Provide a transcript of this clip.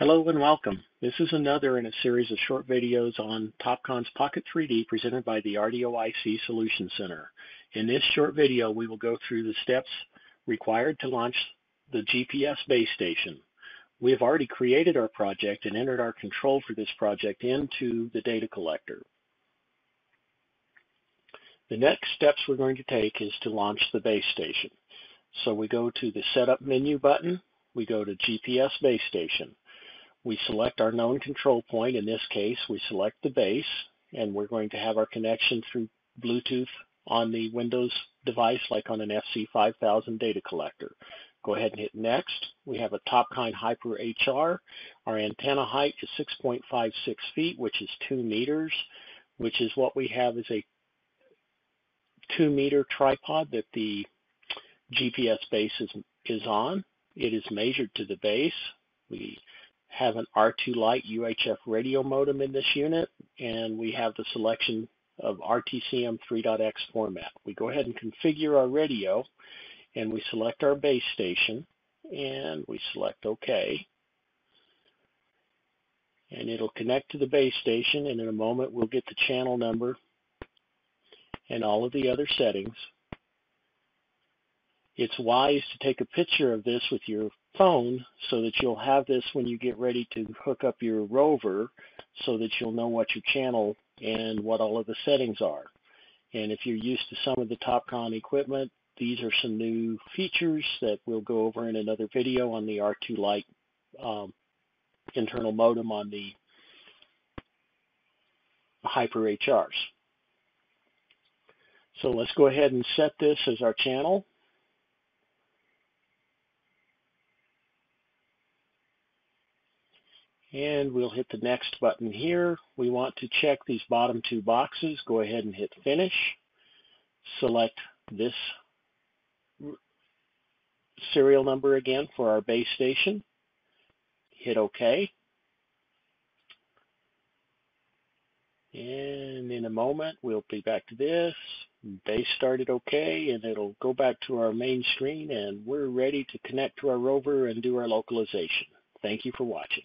Hello and welcome. This is another in a series of short videos on Topcon's Pocket 3D presented by the RDOIC Solution Center. In this short video, we will go through the steps required to launch the GPS base station. We have already created our project and entered our control for this project into the data collector. The next steps we're going to take is to launch the base station. So we go to the Setup menu button, we go to GPS base station. We select our known control point. In this case, we select the base, and we're going to have our connection through Bluetooth on the Windows device, like on an FC5000 data collector. Go ahead and hit Next. We have a Topcon Hiper HR. Our antenna height is 6.56 feet, which is 2 meters, which is what we have as a 2 meter tripod that the GPS base is, is on. It is measured to the base. We have an R2 Lite UHF radio modem in this unit, and we have the selection of RTCM 3.x format. We go ahead and configure our radio, and we select our base station, and we select OK. And it'll connect to the base station, and in a moment we'll get the channel number and all of the other settings. It's wise to take a picture of this with your phone so that you'll have this when you get ready to hook up your rover so that you'll know what your channel and what all of the settings are. And if you're used to some of the Topcon equipment, these are some new features that we'll go over in another video on the R2 Lite um, internal modem on the Hiper HRs. So let's go ahead and set this as our channel. And we'll hit the next button here. We want to check these bottom two boxes. Go ahead and hit finish. Select this serial number again for our base station. Hit OK. And in a moment, we'll be back to this. Base started OK, and it'll go back to our main screen, and we're ready to connect to our rover and do our localization. Thank you for watching.